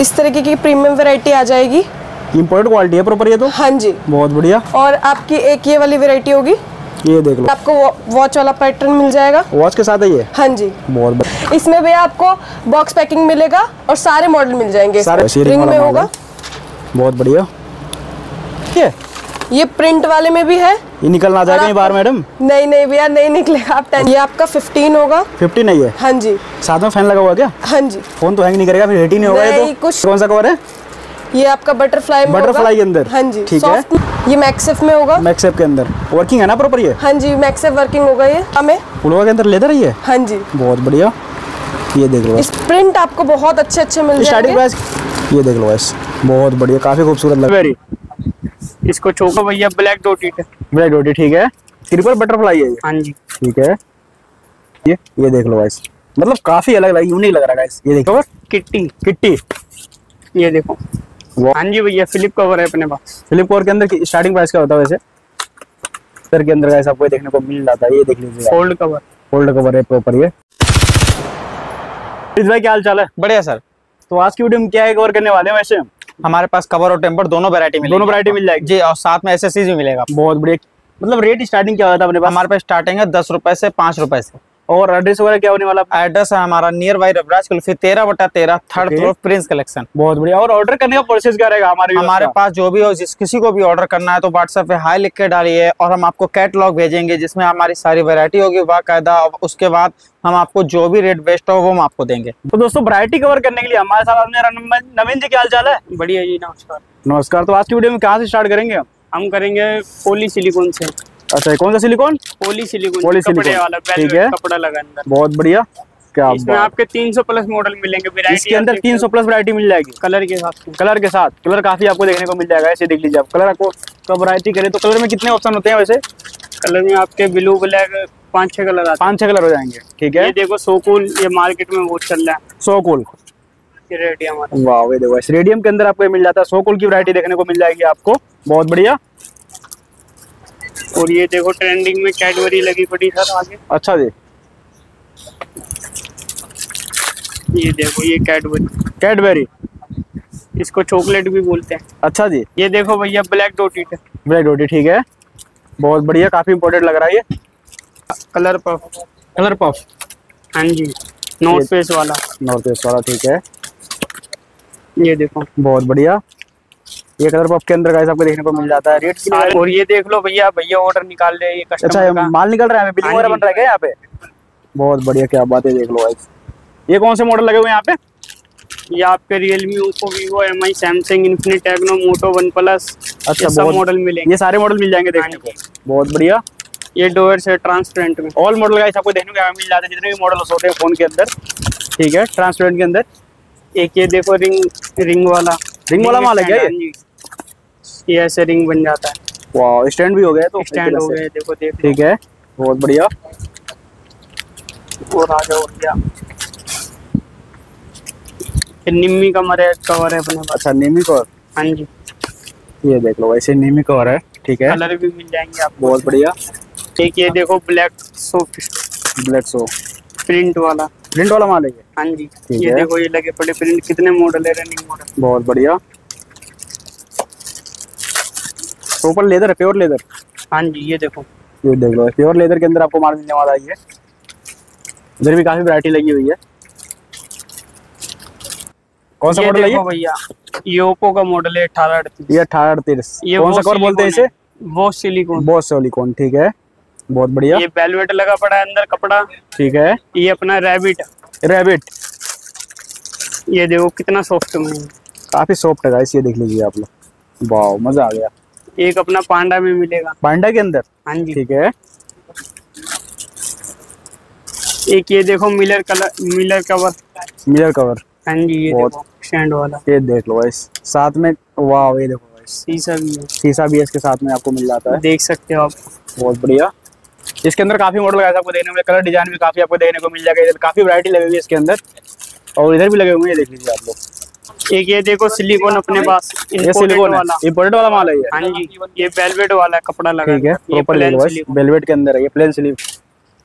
इस तरीके की प्रीमियम वेरायटी आ जाएगी। इम्पोर्टेड क्वालिटी है प्रॉपर ये तो? हाँ जी। बहुत बढ़िया। और आपकी एक ये वाली वेरायटी होगी। ये देख लो। आपको वॉच वाला पैटर्न मिल जाएगा। वॉच के साथ है ये? हाँ जी। बहुत बढ़िया इसमें भी आपको बॉक्स पैकिंग मिलेगा और सारे मॉडल मिल जाएँगे। सारे रिंग में होगा। बहुत बढ़िया। ये। ये प्रिंट वाले में भी है। ये निकलना आ जाएगा बाहर मैडम? नहीं नहीं भैया नहीं निकलेगा आप 10 ये आपका 15 होगा। फिफ्टी नहीं है? हाँ जी। साथ में फ़ैन लगा हुआ क्या? हाँ जी। फ़ोन तो हैंग नहीं करेगा फिर हिट ही नहीं होगा ये तो। कुछ- कौन सा कवर है? ये आपका बटरफ्लाई बटरफ्लाई के अंदर? हाँ जी। ठीक है। ये मैक्सिफ में होगा। मैक्सेप के अंदर। वर्किंग है ना प्रॉपर ये? हाँ जी मैक्सिफ वर्किंग होगा ये। हमें पुलवा के अंदर लेदर ही है हाँ जी। बहुत बढ़िया। ये देख लो। इस प्रिंट आपको बहुत अच्छे अच्छे मिल जाएँगे। ये देख लो बस बहुत बढ़िया। काफ़ी खूबसूरत लग वेरी इसको चोको भैया ब्लैक डोटीट है ब्लैक डोटी ठीक है। ट्रिपल बटरफ्लाई है ये। हाँ जी। ठीक है। ये ये देख लो गाइस मतलब काफ़ी अलग लग यूनिक लग रहा है गाइस ये देखो। किट्टी। किट्टी। ये देखो। हाँ जी भैया फ्लिप कवर है अपने पास। फ्लिप कोर के अंदर स्टार्टिंग प्राइस क्या होता है वैसे? सर के अंदर गाइस आपको ये देखने को मिल जाता है। ये देख लीजिए फोल्ड कवर फोल्ड कवर है प्रॉपर ये। भाई क्या हाल चाल है? बढ़िया सर तो आज की वीडियो में क्या है कवर करने वाले हैं वैसे? हम हमारे पास कवर और टेम्पर दोनों वैरायटी मिलेगी। दोनों वैरायटी मिल जाएगी। जी और साथ में एसएससी भी मिलेगा बहुत बढ़िया। मतलब रेट स्टार्टिंग क्या होता है अपने पास? हमारे पास स्टार्टिंग है दस रुपए से पाँच रुपए से। और एड्रेस वगैरह क्या होने वाला? एड्रेस है हमारा नियर बाई रबराज कुल्फी तेरह बटा तेरह third Okay. Floor prince collection बहुत बढ़िया। और ऑर्डर करने का प्रोसेस क्या रहेगा हमारे हमारे पास जो भी हो जिस किसी को भी ऑर्डर करना है तो व्हाट्सएप पे हाई लिख के डालिए और हम आपको कैटलॉग भेजेंगे जिसमें हमारी सारी वैरायटी होगी बाकायदा। उसके बाद हम आपको जो भी रेट बेस्ट हो वो हम आपको देंगे। तो दोस्तों वैरायटी कवर करने के लिए हमारे साथ नवीन नवीन जी क्या हाल चाल है? बढ़िया जी नमस्कार। नमस्कार। तो आज की वीडियो में कहाँ से स्टार्ट करेंगे हम? हम करेंगे पोली सिलिकॉन से। अच्छा कौन सा सिलिकॉन? पोली सिलिकॉन silicone, वाला ठीक है। कपड़ा लगा अंदर बहुत बढ़िया। क्या इसमें आपके 300 प्लस मॉडल मिलेंगे इसके अंदर 300 प्लस वैरायटी मिल जाएगी। कलर के साथ। कलर के साथ। कलर काफ़ी आपको देखने को मिल जाएगा ऐसे देख लीजिए आप। कलर आपको कब वैरायटी करें तो कलर में कितने ऑप्शन होते हैं वैसे? कलर में आपके ब्लू ब्लैक पाँच छह कलर आते पाँच छह कलर हो जाएँगे ठीक है? ये देखो सोकूल ये मार्केट में बहुत चल रहा है। सो कूल ये रेट है हमारा वाह देखो रेडियम के अंदर आपको मिल जाता है। सोकुल की वरायटी देखने को मिल जाएगी आपको। बहुत बढ़िया। और ये देखो ट्रेंडिंग में कैडबरी लगी पड़ी सर आगे। अच्छा जी। ये देखो ये कैडबरी कैडबेरी इसको चॉकलेट भी बोलते हैं। अच्छा जी। ये देखो भैया ब्लैक डोटीट है ब्लैक रोटी ठीक है। बहुत बढ़िया काफ़ी इम्पोर्टेंट लग रहा है ये। कलर पफ कलर पफ हाँ जी नॉर्थ फेस वाला। नॉर्थ ईस्ट वाला ठीक है। ये देखो। बहुत बढ़िया। ये कलर पफ के अंदर गाइस आपको देखने को मिल जाता है। रेट और ये देख लो भैया भैया ऑर्डर निकाल रहे हैं ये अच्छा का। माल निकल रहा है बिलिंग हाँ वगैरह बन रहा है क्या यहाँ पे? बहुत बढ़िया क्या बात है देख लो गाइस ये कौन से मॉडल लगे हुए हैं यहाँ पे? ये आपके Realme Oppo Vivo M I Samsung Infinix Tecno Moto One Plus अच्छा, सब मॉडल मिलेंगे। ये सारे मॉडल मिल जाएँगे देखने हाँ को बहुत बढ़िया। ये डोर्स है ट्रांसपेरेंट में। ऑल मॉडल गाइस आपको देखने को मिल जाते हैं जितने भी मॉडल होते हैं फ़ोन के अंदर। ठीक है ट्रांसपेरेंट के अंदर। एक ये देखो रिंग रिंग वाला। रिंग वाला माल है क्या ये? हाँ। ये ऐसे रिंग बन जाता है। वाह स्टैंड भी हो गया तो स्टैंड हो गए देखो देख ठीक है बहुत बढ़िया। और आगे हो गया ये निम्मी का मरे कवर है अपने पास। अच्छा नेमी कवर हाँ जी। ये देख लो वैसे नेमी कवर है ठीक है। कलर भी मिल जाएँगे आपको। बहुत बढ़िया। ठीक ये देखो black soft black so print वाला। प्रिंट वाला माल है हाँ जी। ये देखो ये लगे पड़े प्रिंट कितने मॉडल है रनिंग मॉडल बहुत बढ़िया। ऊपर लेदर है प्योर लेदर हाँ जी ये देखो। ये देख लो प्योर लेदर के अंदर आपको माल मिलने वाला है ये। इधर भी काफ़ी वैरायटी लगी हुई है। कौन सा मॉडल है ये? भैया ये ओप्पो का मॉडल है अठारह अड़तीस। ये अठारह अड़तीस। ये कौन सा कवर बोलते हैं इसे? वो सिलिकॉन बॉस सोलिकॉन ठीक है। बहुत बढ़िया। ये वेलवेट लगा पड़ा है अंदर कपड़ा। ठीक है। ये अपना रैबिट रैबिट ये देखो कितना सॉफ्ट में काफ़ी सॉफ्ट है गाइस ये देख लीजिए आप लोग। वाह मज़ा आ गया। एक अपना पांडा में मिलेगा। पांडा के अंदर? हाँ जी। ठीक है। एक ये देखो mirror colour mirror cover. Mirror cover. हाँ जी ये बहुत- देखो स्टैंड वाला। ये देख लो गाइस साथ में वाह ये देखो शीशा भी है। शीशा भी इसके साथ में आपको मिल जाता है। देख सकते हो आप। बहुत बढ़िया। इसके अंदर काफ़ी मॉडल गाइस आपको देखने को कलर डिज़ाइन भी काफ़ी आपको देखने को मिल जाएगा। इधर काफ़ी वैरायटी लगी हुई है इसके अंदर। और इधर भी लगे हुए हैं देख लीजिए आप लोग। एक ये देखो सिलिकॉन अपने पास ये सिलिकॉन है इम्पोर्टेड वाला। माल है ये। हाँ जी ये वेलवेट वाला कपड़ा लगा ठीक है प्रॉपर। वेलवेट के अंदर है ये प्लेन स्लीव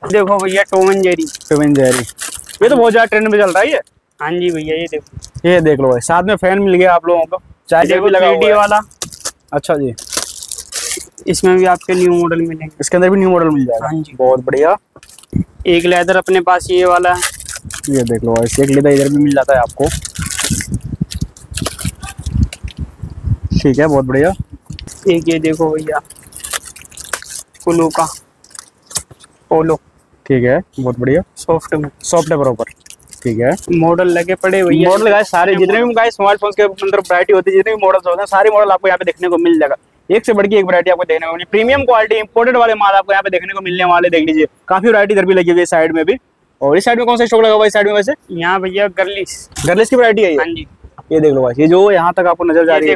देखो भैया Tom and Jerry Tom and Jerry ये तो बहुत ज़्यादा ट्रेंड में चल रहा है ये। हाँ जी भैया ये देखो। ये देख लो भाई साथ में फ़ैन मिल गया आप लोगों को। चार्जर भी लगा हुआ वाला। अच्छा जी। इसमें भी आपके न्यू मॉडल मिलेंगे। इसके अंदर भी न्यू मॉडल मिल जाएगा। हाँ जी। बहुत बढ़िया। एक लेदर अपने पास ये वाला है। ये देख लो भाई एक लेदा इधर भी मिल जाता है आपको। ठीक है बहुत बढ़िया। एक ये देखो भैया कुलू का पोलो। ठीक है बहुत बढ़िया। सॉफ्ट में सॉफ्ट है बरोबर। ठीक है। मॉडल लगे पड़े भैया। मॉडल गाइस सारे जितने भी गाइस स्मार्टफोन्स के अंदर वैरायटी होती है जितने भी मॉडल्स होते हैं सारे मॉडल आपको यहाँ पे देखने को मिल जाएगा। एक से बढ़ के एक वैरायटी आपको देखने को मिली। प्रीमियम क्वालिटी इंपोर्टेड वाले माल आपको यहाँ पे देखने को मिलने वाले देख लीजिए। काफ़ी वैरायटी इधर भी लगी हुई है साइड में भी। और इस साइड में कौन सा स्टॉक लगा हुआ है इस साइड में वैसे? यहाँ भैया गर्लिस गर्लिस की वैरायटी है हाँ जी। ये देख लो भाई ये जो यहाँ तक आपको नज़र जा रही है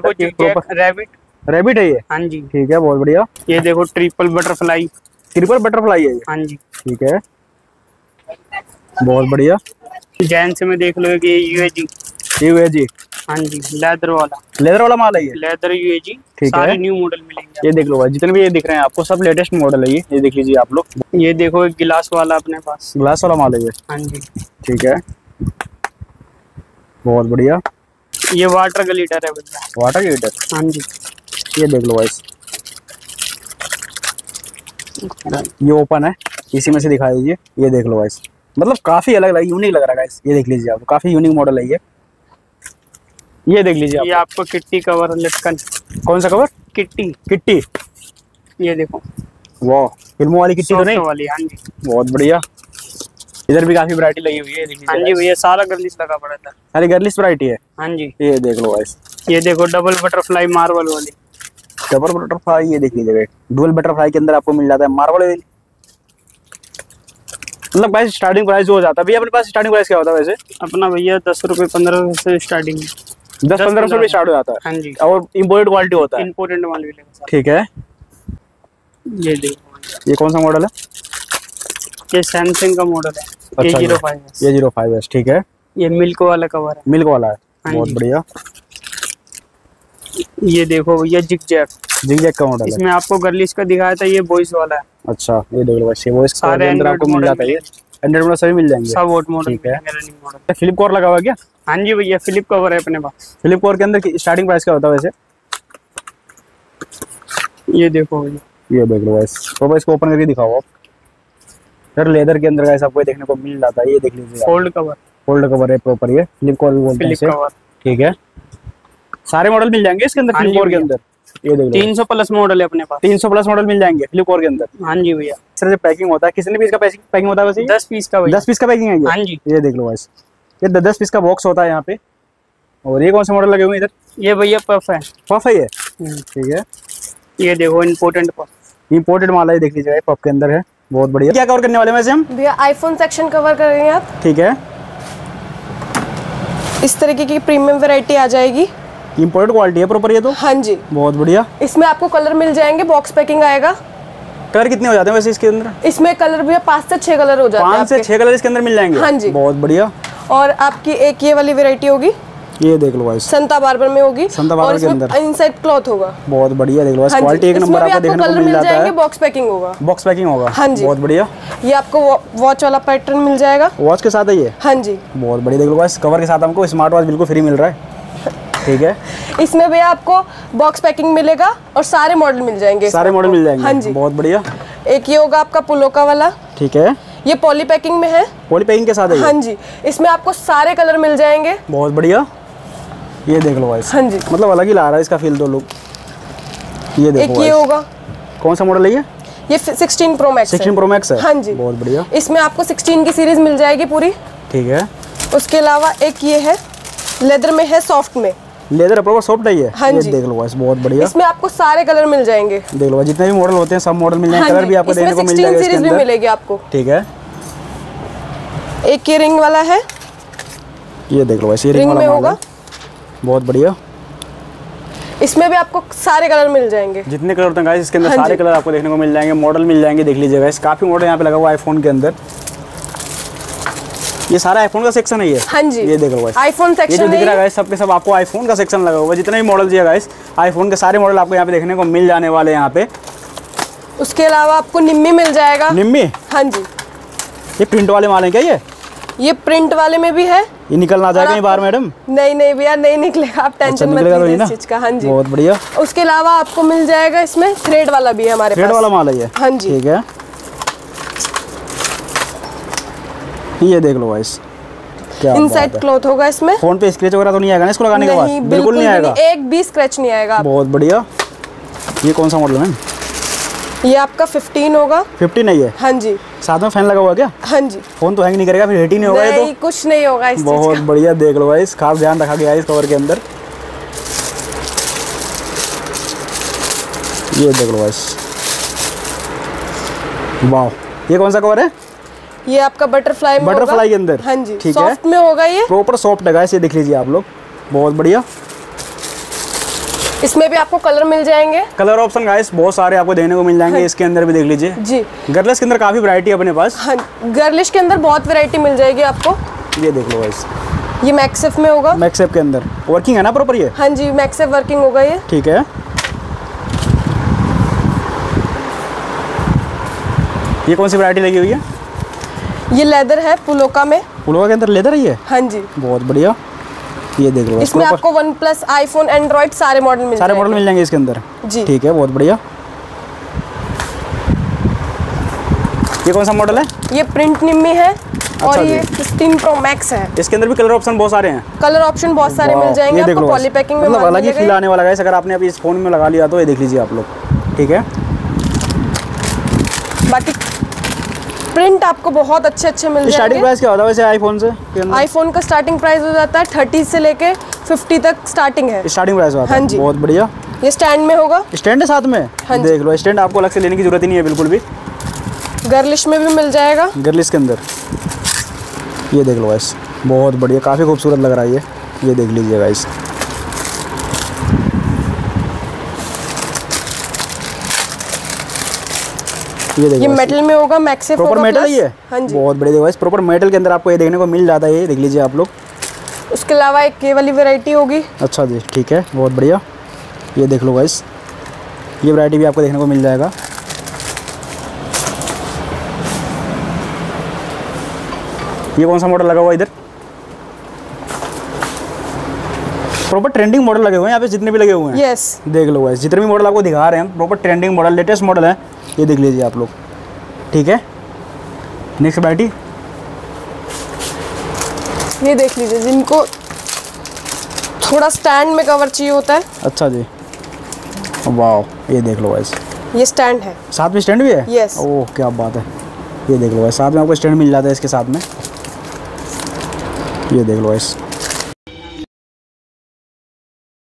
रैबिट रैबिट है ये? हाँ जी। ठीक है बहुत बढ़िया। ये देखो ट्रिपल बटरफ्लाई ट्रिपल बटरफ्लाई है हाँ जी। ठीक है। बहुत बढ़िया। जैंस में देख लो कि यूएजी ये हुआ हाँ जी लेदर वाला। लेदर वाला माल है ये? लेदर यूएजी ठीक है। न्यू मॉडल मिलेंगे। ये देख लो भाई जितने भी ये दिख रहे हैं आपको सब लेटेस्ट मॉडल है ये। ये देख लीजिए आप लोग। ये देखो एक गिलास वाला अपने पास। गिलास वाला माल है ये। हाँ जी। ठीक है। बहुत बढ़िया। ये वाटर ग्लिटर है भैया वाटर हीटर हाँ जी। ये देख लो गाइस ये ओपन है। इसी में से दिखा दीजिए। ये देख लो गाइस मतलब काफ़ी अलग लग यूनिक लग रहा है गाइस ये देख लीजिए आप। काफ़ी यूनिक मॉडल है ये। ये देख लीजिए ये आपको किट्टी कवर लटकन कौन सा कवर किट्टी किट्टी ये देखो। वाह फ़िल्मों वाली किट्टी तो नहीं? वाली हाँ जी। बहुत बढ़िया। इधर भी काफ़ी वरायटी लगी हुई है हाँ जी भैया सारा गर्लिस लगा पड़ा था। सारी गर्लिश वैरायटी है? हाँ जी। ये देख लो गाइस ये देखो डबल बटरफ्लाई मार्बल वाली। डबल बटरफ्लाई ये देख लीजिए डुअल बटरफ्लाई के अंदर आपको मिल जाता है मार्बल मतलब गाइस स्टार्टिंग प्राइस जो हो जाता है। भैया अपने पास स्टार्टिंग प्राइस क्या होता है वैसे? अपना भैया दस रुपए पंद्रह से स्टार्टिंग दस पंद्रह सौ रुपये स्टार्ट हो जाता है। हाँ जी। और इम्पोर्टेड क्वालिटी होता है। इम्पोर्टेंट माल मिलेगा सारा। ठीक है। ये देखो। ये कौन सा मॉडल है? ये सैमसंग का मॉडल है। अच्छा ज़ीरो फाइव ये ज़ीरो फाइव एस ठीक है। ये मिल्क वाला कवर है। मिल्क वाला है। हाँ बहुत बढ़िया। ये देखो भैया जिग जैक जिग जैक का मॉडल इसमें आपको गर्लिश का दिखाया था ये बॉयज़ वाला है। अच्छा ये देख लो वो इसके सारे अंदर आपको मिल जाता है। एंड्रॉइड मॉडल सभी मिल जाएँगे। सब वोट मॉडल ठीक है। रनिंग मॉडल फ्लिप कवर लगा हुआ है क्या? हाँ जी भैया फ्लिप कवर है अपने पास। फ्लिप कवर के अंदर स्टार्टिंग प्राइस क्या होता है वैसे? ये देखो भैया। ये देख लो वैसे तो इसको ओपन करके दिखाओ आप। फिर लेदर के अंदर गाइस आपको देखने को मिल जाता है। ये देख लीजिए फोल्ड कवर फोल्ड कवर है प्रॉपर ये। फ्लिप कवर भी बोलते हैं ठीक है। सारे मॉडल मिल जाएँगे इसके अंदर हाँ फ्लिप कवर के अंदर? ये देख तीन सौ प्लस मॉडल है अपने पास। तीन सौ प्लस मॉडल मिल जाएँगे फ्लिप कवर के अंदर। हाँ जी भैया। इस तरह से पैकिंग होता है। कितने पीस का पैकिंग होता है वैसे दस पीस का दस पीस का पैकिंग है हाँ जी। ये देख लो वैसे ये दस पीस का बॉक्स होता है यहाँ पे। और ये कौन से मॉडल लगे हुए इधर? ये भैया पफ है। पफ है ये? हम्म, ठीक है। ये देखो इम्पोर्टेंट पफ इम्पोर्टेड माल है देख लीजिए पफ के अंदर है। बहुत बढ़िया। क्या कवर करने वाले हैं वैसे हम? भैया आईफोन सेक्शन कवर करेंगे आप। ठीक है। इस तरीके की प्रीमियम वैरायटी आ जाएगी। इम्पोर्टेड क्वालिटी है प्रॉपर ये तो? हाँ जी। बहुत बढ़िया। इसमें आपको कलर मिल जाएँगे बॉक्स पैकिंग आएगा। कलर कितने हो जाते हैं वैसे इसके अंदर? इसमें कलर भैया पाँच से छह कलर हो जाते हैं पाँच से छह कलर इसके अंदर मिल जाएँगे? हाँ जी। बहुत बढ़िया। और आपकी एक ये वाली वेरायटी होगी। ये देख लो गाइस संता बार्बर में होगी संता बार्बर के अंदर। इनसाइड क्लॉथ होगा। बहुत बढ़िया देख लो। गाइस हाँ क्वालिटी एक नंबर आपको देखने को मिल मिल जाता है। बॉक्स पैकिंग होगा। बॉक्स पैकिंग होगा। हाँ जी। बहुत बढ़िया। ये आपको वॉच वाला पैटर्न मिल जाएगा। वॉच के साथ है ये? हाँ जी। बहुत बढ़िया देख लो गाइस कवर के साथ हमको स्मार्ट वॉच बिल्कुल फ्री मिल रहा है। ठीक है? इसमें भी आपको बॉक्स पैकिंग मिलेगा और सारे मॉडल मिल जाएँगे सारे मॉडल मिल जाएँगे। हाँ जी। बहुत बढ़िया। एक ये होगा आपका पुलोका वाला। ठीक है। ये पॉली पैकिंग में है। पॉली पैकिंग के साथ है हाँ जी। इसमें आपको सारे कलर मिल जाएँगे। बहुत बढ़िया। ये देख लो गाइस हाँ जी। मतलब अलग ही ला रहा है इसका फील दो लोग ये एक देखो ये होगा। कौन सा मॉडल है ये? ये 16 प्रो मैक्स 16 प्रो मैक्स है? हाँ जी। बहुत बढ़िया। इसमें आपको 16 की सीरीज़ मिल जाएगी पूरी। ठीक है। उसके अलावा एक ये है लेदर में है सॉफ्ट में। लेदर प्रॉपर सॉफ्ट है ये? हाँ ये। देख लो गाइस बहुत बढ़िया। इसमें आपको सारे कलर मिल जाएँगे। देख लो जितने भी मॉडल होते हैं सब मॉडल मिल जाएँगे। हाँ कलर भी आपको देखने को मिल जाएगा सीरीज़ भी मिलेगी आपको। ठीक है। एक ये रिंग वाला है। ये देख लो गाइस ये रिंग वाला होगा। है। बहुत बढ़िया। इसमें भी आपको सारे कलर मिल जाएँगे। जितने कलर होते हैं इसके अंदर हाँ सारे कलर आपको देखने को मिल जाएँगे मॉडल मिल जाएँगे देख लीजिएगा। इस काफ़ी मॉडल यहाँ पे लगा हुआ आईफोन के अंदर। ये सारा आईफोन का सेक्शन है ये। हाँ जी। ये देख आईफोन ये जो दिख रहा है सबके सब आपको आईफोन का सेक्शन लगा हुआ है। जितने भी मॉडल है गाइस आईफोन के सारे मॉडल आपको यहाँ पे देखने को मिल जाने वाले हैं यहाँ पे। उसके अलावा आपको निम्मी मिल जाएगा। निम्मी? हाँ जी। ये प्रिंट वाले माल हैं क्या ये? ये प्रिंट वाले में भी है। ये निकल ना जाएगा बाहर मैडम? नहीं नहीं भैया नहीं निकलेगा। आप अच्छा टेंशन मत तो लीजिए इस चीज़ का। हाँ जी। बहुत बढ़िया। उसके अलावा आपको मिल जाएगा इसमें थ्रेड वाला भी है हमारे रेड पास। वाला माल है ये। हाँ जी। ठीक है। ये देख लो गाइस इनसाइड क्लॉथ होगा इसमें। फ़ोन पे स्क्रैच वगैरह तो नहीं आएगा ना इसको लगाने के बाद? बिल्कुल नहीं आएगा। एक भी स्क्रैच नहीं आएगा। बहुत बढ़िया। ये कौन सा मॉडल है ये आपका 15 होगा। फिफ्टी नहीं है? हाँ जी। साथ में फ़ैन लगा हुआ क्या? हाँ जी। फ़ोन तो हैंग नहीं करेगा फिर हिट ही नहीं होगा ये नहीं कुछ नहीं होगा इस तो बहुत बढ़िया देख लो गाइस खास ध्यान रखा गया इस कवर के अंदर। ये देख लो गाइस वाह ये कौन सा कवर है? ये आपका बटरफ्लाई में बटरफ्लाई के अंदर। हाँ जी। ठीक है। सॉफ्ट में होगा ये। प्रॉपर सॉफ्ट है गाइस ये देख लीजिए आप लोग। बहुत बढ़िया। इसमें भी आपको कलर मिल जाएँगे। कलर ऑप्शन गाइस बहुत सारे आपको देखने को मिल जाएँगे हाँ। इसके अंदर भी देख लीजिए। जी। गर्ल्स के अंदर काफ़ी वैरायटी है अपने पास। हाँ गर्लिश के अंदर बहुत वैरायटी मिल जाएगी आपको। ये देख लो गाइस ये मैक्सिफ में होगा। मैक्सेप के अंदर। वर्किंग है ना प्रॉपर ये? हाँ जी मैक्सिफ वर्किंग होगा ये। ठीक है। ये कौन सी वैरायटी लगी हुई है? ये लेदर है पुलोका में। पुलवा के अंदर लेदर ही है हाँ जी। बहुत बढ़िया। ये देख लो इसमें आपको वन प्लस आईफोन एंड्रॉइड सारे मॉडल मिल सारे मॉडल मिल जाएँगे इसके अंदर। जी। ठीक है बहुत बढ़िया। ये कौन सा मॉडल है? ये प्रिंट निम्मी है और अच्छा ये 15 प्रो मैक्स है। इसके अंदर भी कलर ऑप्शन बहुत सारे हैं। कलर ऑप्शन बहुत सारे मिल जाएँगे आपको पॉली पैकिंग में मतलब अलग ही फील आने वाला है। अगर आपने अभी इस फ़ोन में लगा लिया तो ये देख लीजिए आप लोग। ठीक है? प्रिंट आपको बहुत अच्छे अच्छे मिल स्टार्टिंग जाएँगे। प्राइस क्या होता है वैसे आईफोन से? आईफोन का स्टार्टिंग प्राइस हो जाता है थर्टी से लेके फिफ्टी तक स्टार्टिंग है। स्टार्टिंग प्राइस हाँ जी। बहुत बढ़िया। ये स्टैंड में होगा। स्टैंड है साथ में? हाँ जी। देख लो स्टैंड आपको अलग से लेने की ज़रूरत ही नहीं है बिल्कुल भी। गर्लिश में भी मिल जाएगा। गर्लिस के अंदर। ये देख लो गाइस बहुत बढ़िया काफ़ी खूबसूरत लग रहा है ये। ये देख लीजिए गाइस ये देखो ये मेटल में होगा मैक्सिफ प्रॉपर मेटल है। ये? हाँ जी। बहुत बढ़िया देखो गाइस प्रॉपर मेटल के अंदर आपको ये देखने को मिल जाता है ये देख लीजिए आप लोग। उसके अलावा एक ये वाली वेराइटी होगी। अच्छा जी ठीक है बहुत बढ़िया। ये देख लो गाइस ये वैरायटी भी आपको देखने को मिल जाएगा। ये कौन सा मॉडल लगा हुआ इधर? प्रॉपर ट्रेंडिंग मॉडल लगे हुए हैं यहाँ पे जितने भी लगे हुए हैं। Yes yes. देख लो गाइस जितने भी मॉडल आपको दिखा रहे हैं proper trending model latest model है। ये देख लीजिए आप लोग। ठीक है? नेक्स्ट वैरायटी ये देख लीजिए जिनको थोड़ा स्टैंड में कवर चाहिए होता है। अच्छा जी। वाह ये देख लो गाइस ये स्टैंड है। साथ में स्टैंड भी है? Yes. ओह क्या बात है। ये देख लो गाइस साथ में आपको स्टैंड मिल जाता है इसके साथ में। ये देख लो गाइस